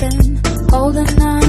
been holding on.